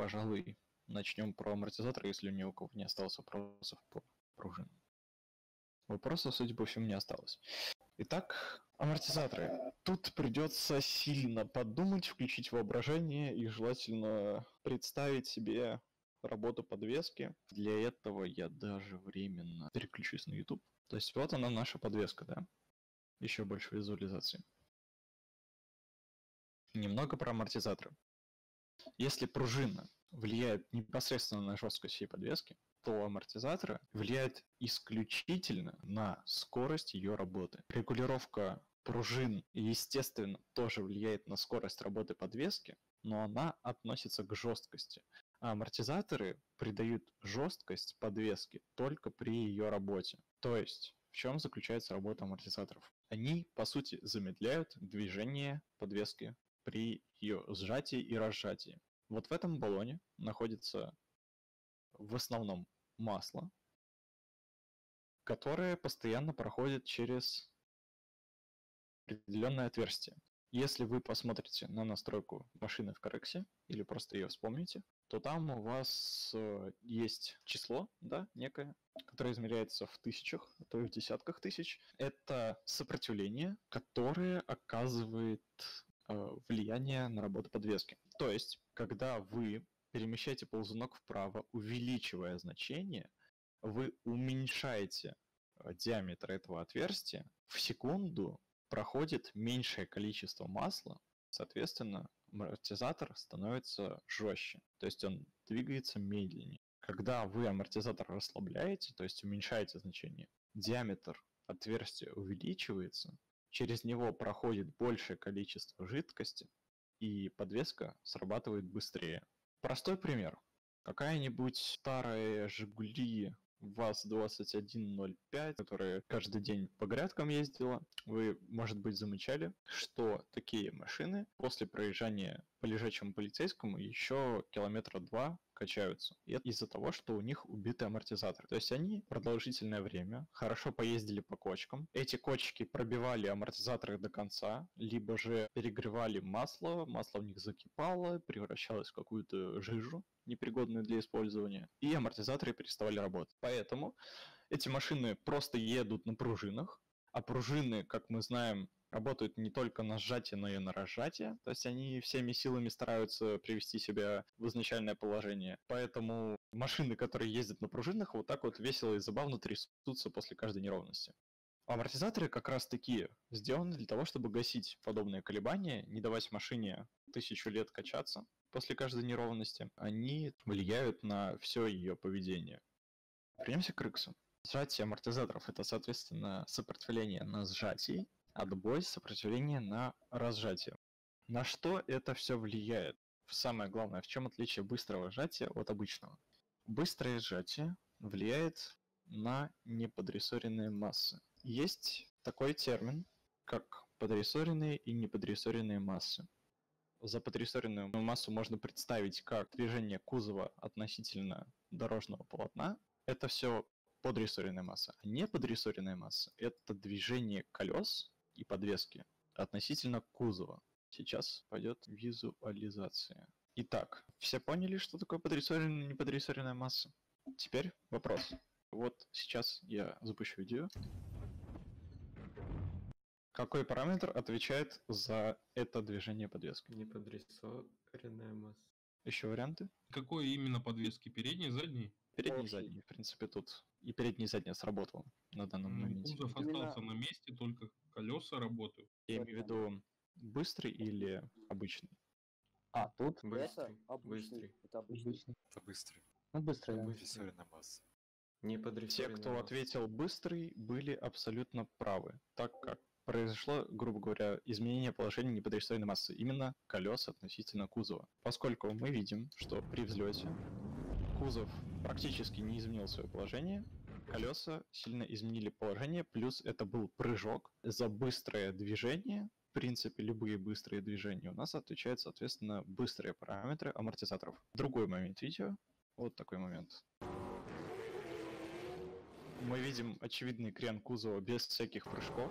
пожалуй, начнем про амортизатор, если ни у кого не осталось вопросов по пружинам. Вопросов, судя по всему, не осталось. Итак, амортизаторы. Тут придется сильно подумать, включить воображение и желательно представить себе работу подвески. Для этого я даже временно переключусь на YouTube. То есть вот она наша подвеска, да? Еще больше визуализации. Немного про амортизаторы. Если пружина влияет непосредственно на жесткость всей подвески, то амортизаторы влияют исключительно на скорость ее работы. Регулировка пружин, естественно, тоже влияет на скорость работы подвески, но она относится к жесткости. А амортизаторы придают жесткость подвески только при ее работе. То есть, в чем заключается работа амортизаторов? Они, по сути, замедляют движение подвески при ее сжатии и разжатии. Вот в этом баллоне находится в основном масло, которое постоянно проходит через определенное отверстие. Если вы посмотрите на настройку машины в Корексе или просто ее вспомните, то там у вас э, есть число, да, некое, которое измеряется в тысячах, а то и в десятках тысяч. Это сопротивление, которое оказывает влияние на работу подвески. То есть, когда вы перемещаете ползунок вправо, увеличивая значение, вы уменьшаете э, диаметр этого отверстия, в секунду проходит меньшее количество масла, соответственно, амортизатор становится жестче, то есть он двигается медленнее. Когда вы амортизатор расслабляете, то есть уменьшаете значение, диаметр отверстия увеличивается, через него проходит большее количество жидкости, и подвеска срабатывает быстрее. Простой пример. Какая-нибудь старая Жигули ВАЗ-2105, которая каждый день по грядкам ездила, вы, может быть, замечали, что такие машины после проезжания по лежачему полицейскому еще километра два качаются. И это из-за того, что у них убитый амортизатор. То есть они продолжительное время хорошо поездили по кочкам. Эти кочки пробивали амортизаторы до конца, либо же перегревали масло, масло в них закипало, превращалось в какую-то жижу непригодную для использования, и амортизаторы переставали работать. Поэтому эти машины просто едут на пружинах, а пружины, как мы знаем, работают не только на сжатие, но и на разжатие. То есть они всеми силами стараются привести себя в изначальное положение. Поэтому машины, которые ездят на пружинах, вот так вот весело и забавно трясутся после каждой неровности. Амортизаторы как раз такие сделаны для того, чтобы гасить подобные колебания, не давать машине тысячу лет качаться после каждой неровности. Они влияют на все ее поведение. Вернемся к Рыксу. Сжатие амортизаторов – это, соответственно, сопротивление на сжатии, отбой сопротивления на разжатие. На что это все влияет? Самое главное, в чем отличие быстрого сжатия от обычного? Быстрое сжатие влияет на неподрессоренные массы. Есть такой термин, как подрессоренные и неподрессоренные массы. За подрессоренную массу можно представить как движение кузова относительно дорожного полотна. Это все подрессоренная масса. А неподрессоренная масса – это движение колес и подвески относительно кузова. Сейчас пойдет визуализация. Итак, все поняли, что такое подрессоренная и неподрессоренная масса? Теперь вопрос. Вот сейчас я запущу видео. Какой параметр отвечает за это движение подвески? Неподрессоренная масса. Еще варианты? Какой именно подвески? Передний, задний? Передний и задний, в принципе, тут и передний и задний сработал на данном Ну, моменте. Кузов остался на месте, только колеса работают. Я имею в виду быстрый или обычный? А, тут Быстрый. это обычный. Быстрый. Это обычный. Это быстрый. Ну, быстрый, да. Подрессоренная масса. Не Те, кто ответил быстрый, были абсолютно правы, так как произошло, грубо говоря, изменение положения неподрессоренной массы, именно колес относительно кузова. Поскольку мы видим, что при взлете кузов практически не изменил свое положение, колеса сильно изменили положение, плюс это был прыжок за быстрое движение. В принципе, любые быстрые движения у нас отвечают, соответственно, быстрые параметры амортизаторов. Другой момент видео. Вот такой момент. Мы видим очевидный крен кузова без всяких прыжков.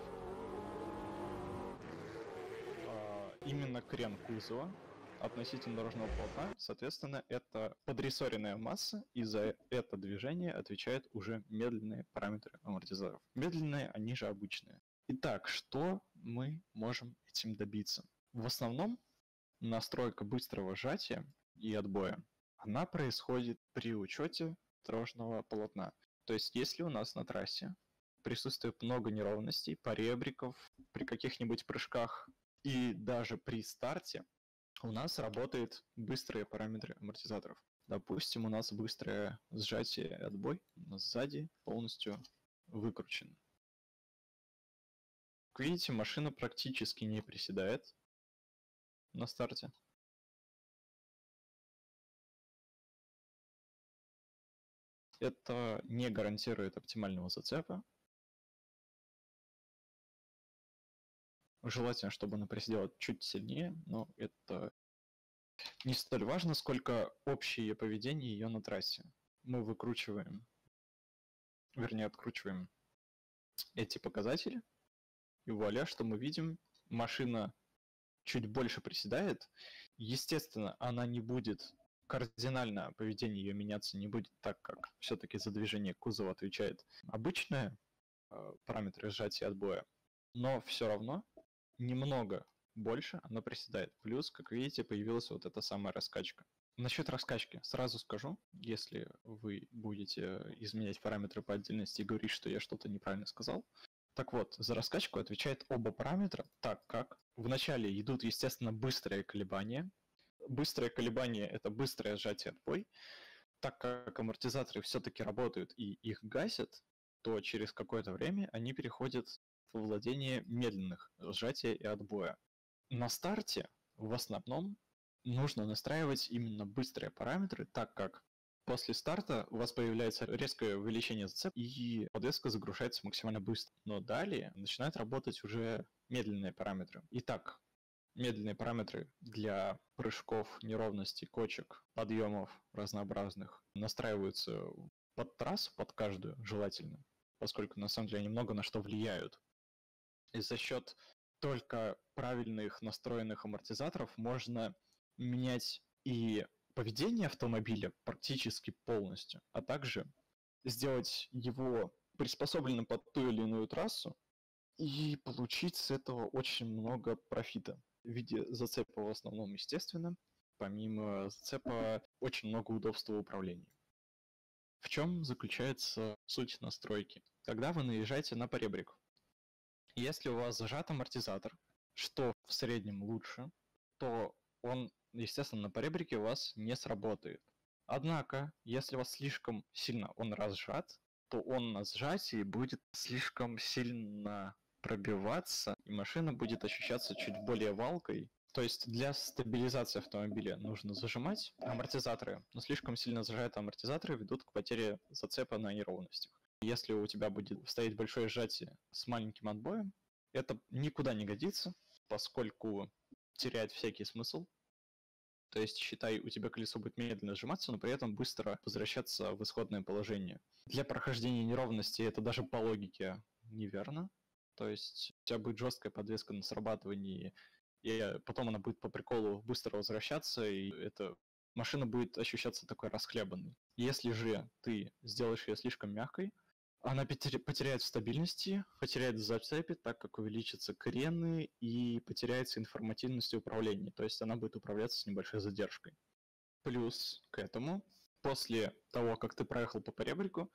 А, Именно крен кузова относительно дорожного полотна, соответственно, это подрессоренная масса, и за это движение отвечают уже медленные параметры амортизаторов. Медленные, они же обычные. Итак, что мы можем этим добиться? В основном настройка быстрого сжатия и отбоя, она происходит при учете дорожного полотна. То есть, если у нас на трассе присутствует много неровностей, поребриков, при каких-нибудь прыжках и даже при старте, у нас работают быстрые параметры амортизаторов. Допустим, у нас быстрое сжатие и отбой, у сзади полностью выкручен. Как видите, машина практически не приседает на старте. Это не гарантирует оптимального зацепа. Желательно, чтобы она приседала чуть сильнее, но это не столь важно, сколько общее поведение ее на трассе. Мы выкручиваем, вернее, откручиваем эти показатели, и вуаля, что мы видим, машина чуть больше приседает. Естественно, она не будет кардинально поведение ее меняться не будет, так как все-таки за движение кузова отвечает обычные э, параметры сжатия отбоя, но все равно немного больше она приседает. Плюс, как видите, появилась вот эта самая раскачка. Насчет раскачки сразу скажу, если вы будете изменять параметры по отдельности и говорить, что я что-то неправильно сказал. Так вот, за раскачку отвечает оба параметра, так как вначале идут, естественно, быстрые колебания, быстрое колебание – это быстрое сжатие отбой. Так как амортизаторы все-таки работают и их гасят, то через какое-то время они переходят в владение медленных сжатия и отбоя. На старте в основном нужно настраивать именно быстрые параметры, так как после старта у вас появляется резкое увеличение зацепа и подвеска загружается максимально быстро. Но далее начинают работать уже медленные параметры. Итак, медленные параметры для прыжков, неровностей, кочек, подъемов разнообразных настраиваются под трассу, под каждую, желательно, поскольку на самом деле они много на что влияют. И за счет только правильных настроенных амортизаторов можно менять и поведение автомобиля практически полностью, а также сделать его приспособленным под ту или иную трассу и получить с этого очень много профита в виде зацепа в основном, естественно. Помимо зацепа очень много удобства в управлении. В чем заключается суть настройки? Когда вы наезжаете на поребрик, если у вас зажат амортизатор, что в среднем лучше, то он, естественно, на поребрике у вас не сработает. Однако, если у вас слишком сильно он разжат, то он на сжатии будет слишком сильно пробиваться, и машина будет ощущаться чуть более валкой. То есть для стабилизации автомобиля нужно зажимать амортизаторы, но слишком сильно зажатые амортизаторы ведут к потере зацепа на неровностях. Если у тебя будет стоять большое сжатие с маленьким отбоем, это никуда не годится, поскольку теряет всякий смысл. То есть, считай, у тебя колесо будет медленно сжиматься, но при этом быстро возвращаться в исходное положение. Для прохождения неровности это даже по логике неверно. То есть у тебя будет жесткая подвеска на срабатывании, и потом она будет по приколу быстро возвращаться, и эта машина будет ощущаться такой расхлябанной. Если же ты сделаешь ее слишком мягкой, она потеряет стабильности, потеряет в зацепе, так как увеличатся крены и потеряется информативность управления, то есть она будет управляться с небольшой задержкой. Плюс к этому, после того, как ты проехал по поребрику,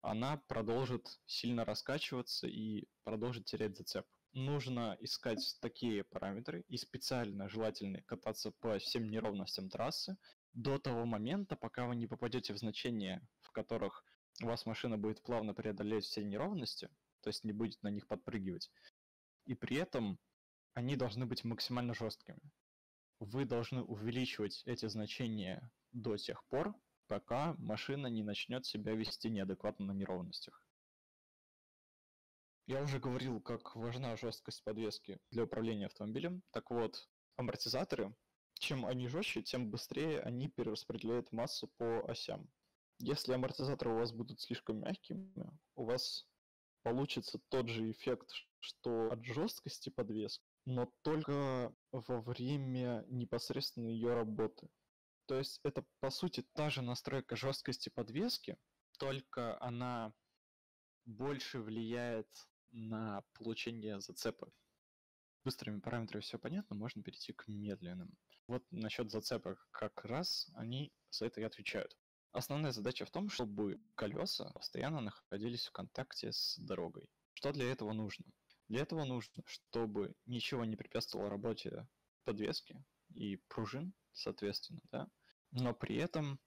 она продолжит сильно раскачиваться и продолжит терять зацеп. Нужно искать такие параметры и специально желательно кататься по всем неровностям трассы до того момента, пока вы не попадете в значения, в которых у вас машина будет плавно преодолеть все неровности, то есть не будет на них подпрыгивать. И при этом они должны быть максимально жесткими. Вы должны увеличивать эти значения до тех пор, пока машина не начнет себя вести неадекватно на неровностях. Я уже говорил, как важна жесткость подвески для управления автомобилем. Так вот, амортизаторы, чем они жестче, тем быстрее они перераспределяют массу по осям. Если амортизаторы у вас будут слишком мягкими, у вас получится тот же эффект, что от жесткости подвески, но только во время непосредственно ее работы. То есть это по сути та же настройка жесткости подвески, только она больше влияет на получение зацепа. Быстрыми параметрами все понятно, можно перейти к медленным. Вот насчет зацепок как раз они за это и отвечают. Основная задача в том, чтобы колеса постоянно находились в контакте с дорогой. Что для этого нужно? Для этого нужно, чтобы ничего не препятствовало работе подвески и пружин, соответственно, да. Но при этом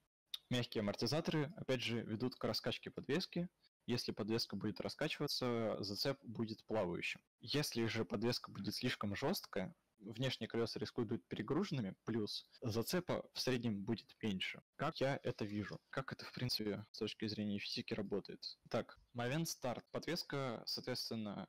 мягкие амортизаторы, опять же, ведут к раскачке подвески. Если подвеска будет раскачиваться, зацеп будет плавающим. Если же подвеска будет слишком жесткая, внешние колеса рискуют быть перегруженными, плюс зацепа в среднем будет меньше. Как я это вижу? Как это, в принципе, с точки зрения физики работает? Так, момент старт. Подвеска, соответственно,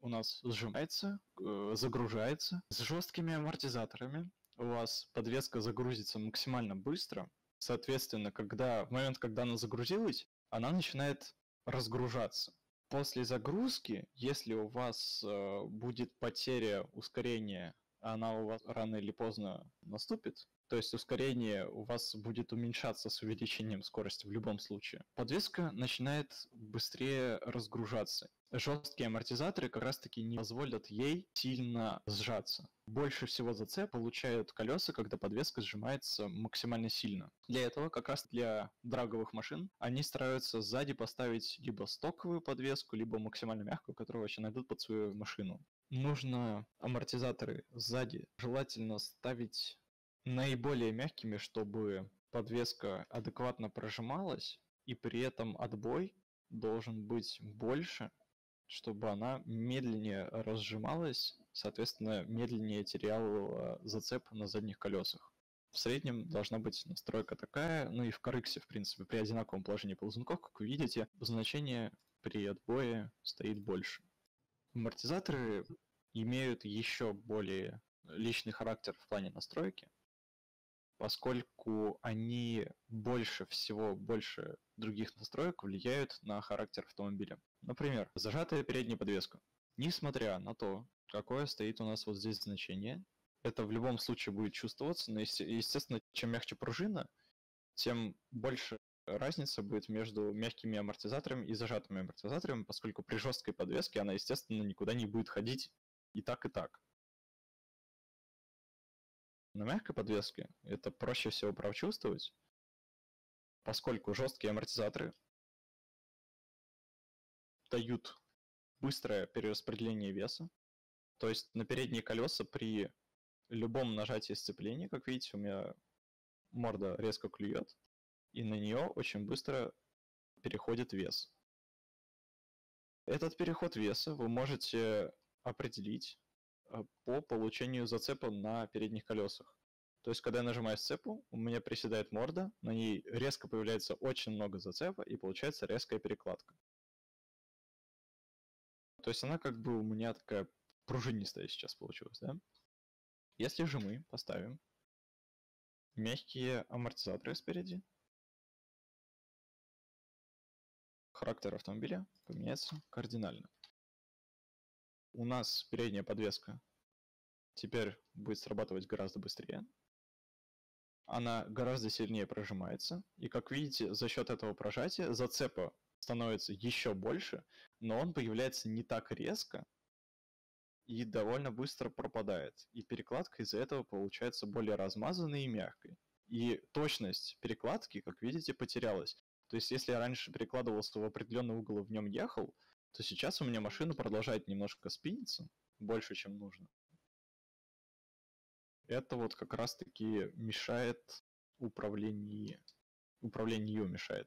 у нас сжимается, э, загружается с жесткими амортизаторами. У вас подвеска загрузится максимально быстро. Соответственно, когда в момент, когда она загрузилась, она начинает разгружаться. После загрузки, если у вас э, будет потеря ускорения, она у вас рано или поздно наступит, то есть ускорение у вас будет уменьшаться с увеличением скорости в любом случае. Подвеска начинает быстрее разгружаться. Жесткие амортизаторы как раз таки не позволят ей сильно сжаться. Больше всего зацеп получают колеса, когда подвеска сжимается максимально сильно. Для этого, как раз для драговых машин, они стараются сзади поставить либо стоковую подвеску, либо максимально мягкую, которую вообще найдут под свою машину. Нужно амортизаторы сзади желательно ставить наиболее мягкими, чтобы подвеска адекватно прожималась, и при этом отбой должен быть больше, чтобы она медленнее разжималась, соответственно, медленнее теряла зацеп на задних колесах. В среднем должна быть настройка такая, ну и в корыксе, в принципе, при одинаковом положении ползунков, как вы видите, значение при отбое стоит больше. Амортизаторы имеют еще более личный характер в плане настройки, поскольку они больше всего, больше других настроек влияют на характер автомобиля. Например, зажатая передняя подвеска. Несмотря на то, какое стоит у нас вот здесь значение, это в любом случае будет чувствоваться, но, естественно, чем мягче пружина, тем больше разница будет между мягкими амортизаторами и зажатыми амортизаторами, поскольку при жесткой подвеске она, естественно, никуда не будет ходить и так, и так. На мягкой подвеске это проще всего прочувствовать, поскольку жесткие амортизаторы дают быстрое перераспределение веса. То есть на передние колеса при любом нажатии сцепления, как видите, у меня морда резко клюет, и на нее очень быстро переходит вес. Этот переход веса вы можете определить по получению зацепа на передних колесах. То есть, когда я нажимаю сцепу, у меня приседает морда, на ней резко появляется очень много зацепа, и получается резкая перекладка. То есть она как бы у меня такая пружинистая сейчас получилась, да? Если же мы поставим мягкие амортизаторы спереди, характер автомобиля поменяется кардинально у нас передняя подвеска теперь будет срабатывать гораздо быстрее. Она гораздо сильнее прожимается. И как видите, за счет этого прожатия зацепа становится еще больше, но он появляется не так резко и довольно быстро пропадает. И перекладка из-за этого получается более размазанной и мягкой. И точность перекладки, как видите, потерялась. То есть, если я раньше перекладывался в определенный угол и в нем ехал, то сейчас у меня машина продолжает немножко спиниться, больше, чем нужно. Это вот как раз-таки мешает управлению, управлению мешает.